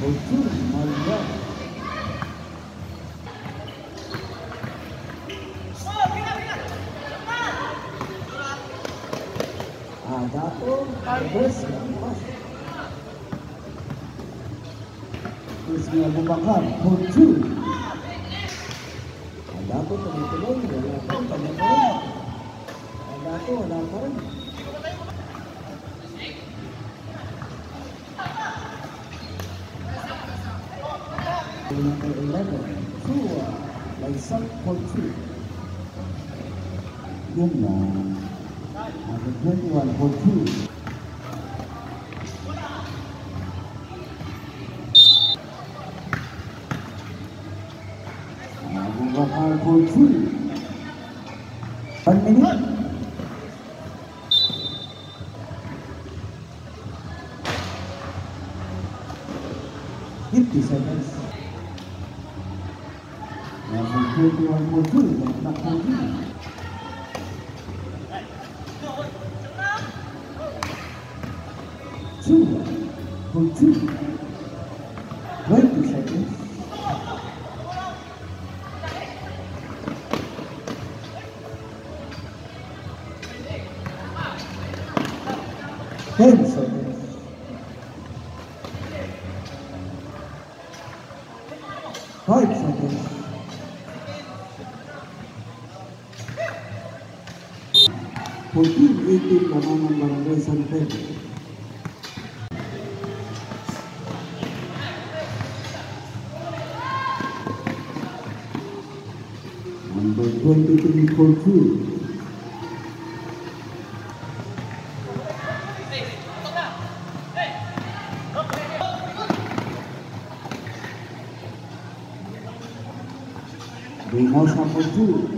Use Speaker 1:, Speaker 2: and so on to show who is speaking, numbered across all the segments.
Speaker 1: Otur Maria. Ah, Esse é o Abu Por tudo. Jumna number 21 for two. Number for two. One minute. Thank you. futuro. Vem mostra para o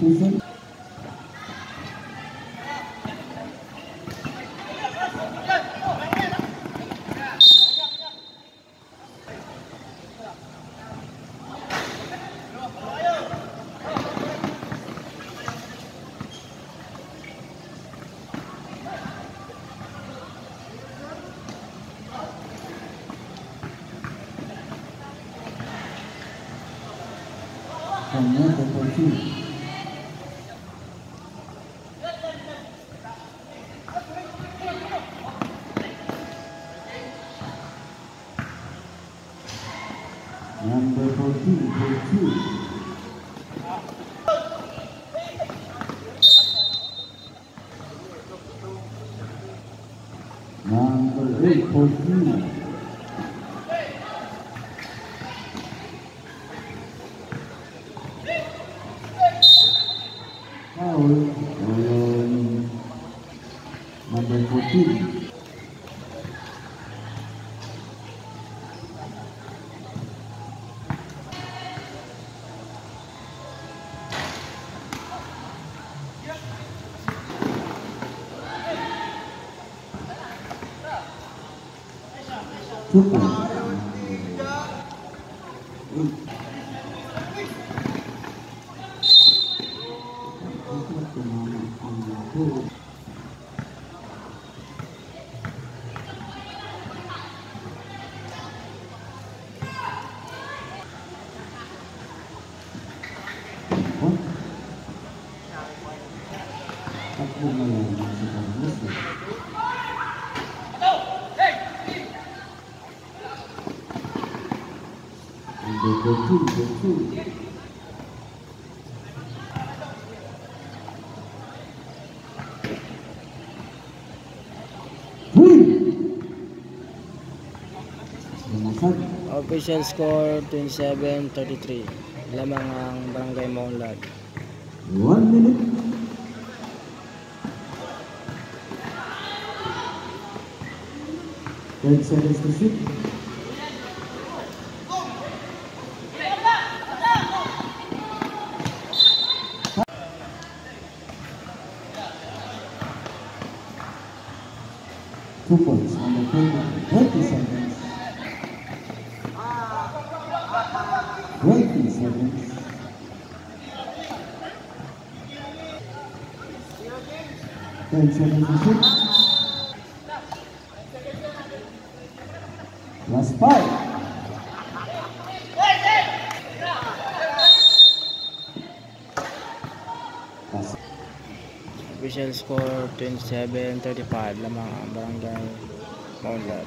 Speaker 1: cái công sức Amen. てほしい。祝你。
Speaker 2: Official score 27-33 Lamang ang Barangay Maunlad
Speaker 1: 1 minute Ten seconds to shoot points on the field 30 seconds. 20 seconds. Ten seconds
Speaker 2: 2735 lamang ang barangay Maunlad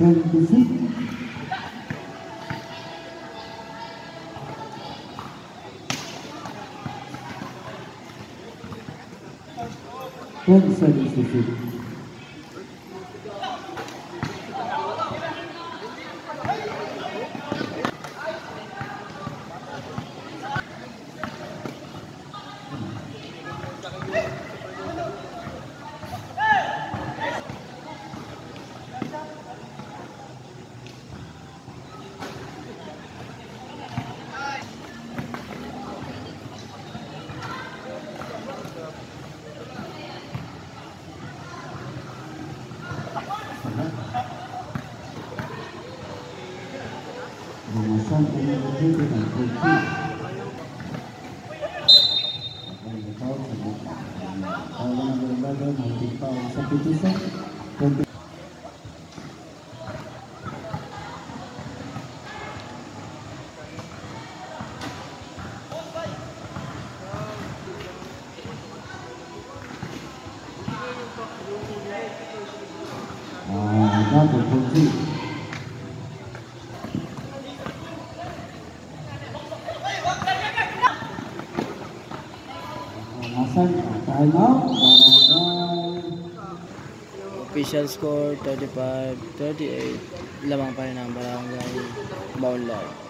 Speaker 1: tehlikesi. Bonus servisesi. 我们三个都特别感动。
Speaker 2: Official score 35, 38. Lamang pa rin ang barangay
Speaker 1: Maunlay.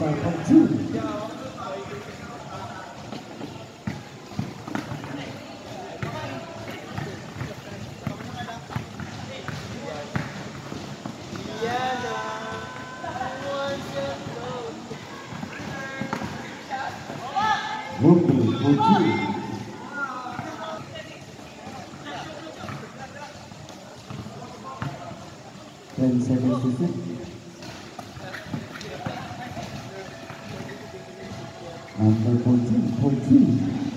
Speaker 1: Masa kecil Number 14, 14.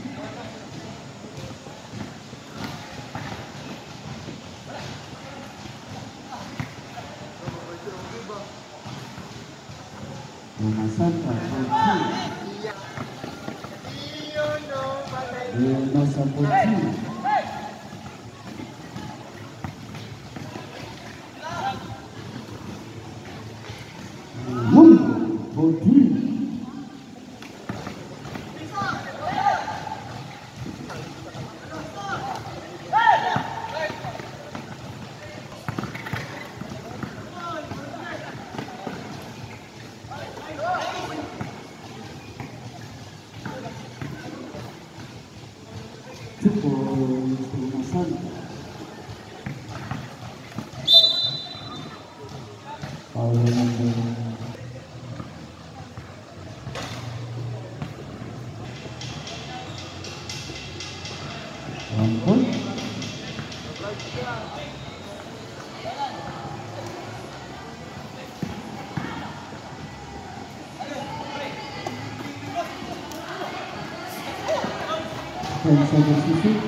Speaker 1: 10 seconds to shoot.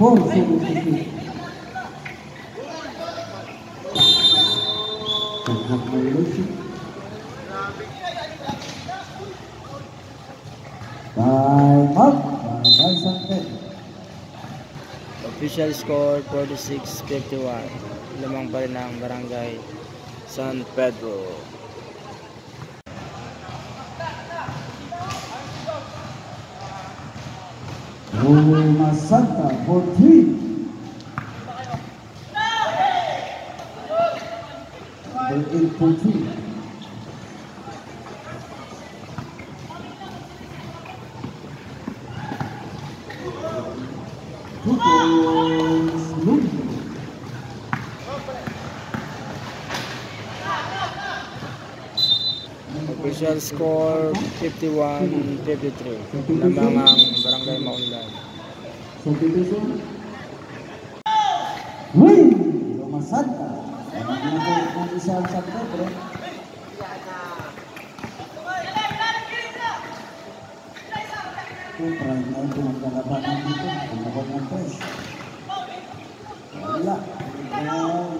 Speaker 1: Four seconds to shoot.
Speaker 2: Official score 46-51. Lamang pa rin ang barangay San Pedro.
Speaker 1: Masanta for three.
Speaker 2: Official score 51-53. Nambangang Barangay Maundan.
Speaker 1: subdivision. Uy! Lumasad ka. Ang isa ang sabta, bro. Kung try na ito magkalabanan dito, kung nabag ng press. Wala. Wala.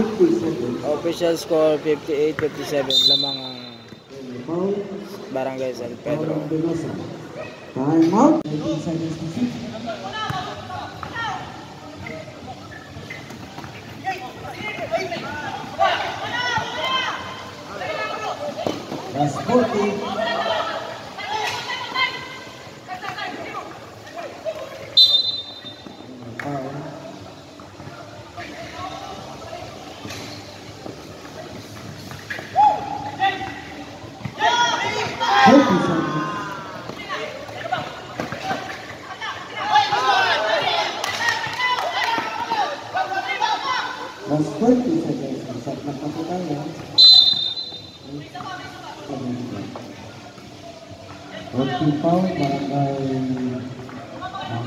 Speaker 2: Official score 58-57 lamang
Speaker 1: ang
Speaker 2: Barangay San
Speaker 1: Pedro. Time out. That's 40.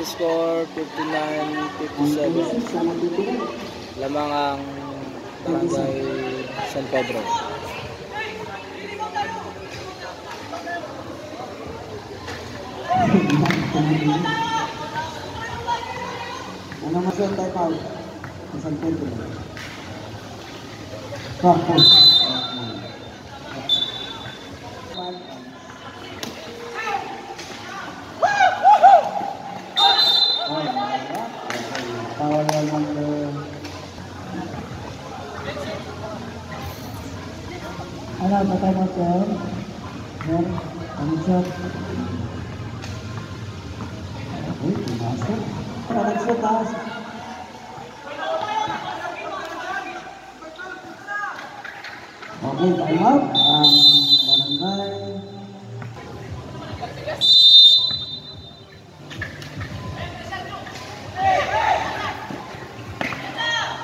Speaker 2: final score 59-57
Speaker 1: lamang
Speaker 2: ang barangay San Pedro
Speaker 1: Ano mas yung type out? San Pedro. Bakit? Ông Sơn Cuối cùng là Sơn Đó là Sơn ta Một bên tại mất, Và mình đây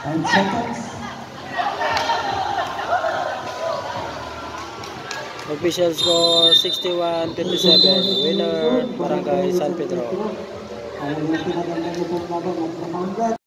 Speaker 1: Ông Sơn
Speaker 2: Official score 61-57. Winner, Barangay San Pedro.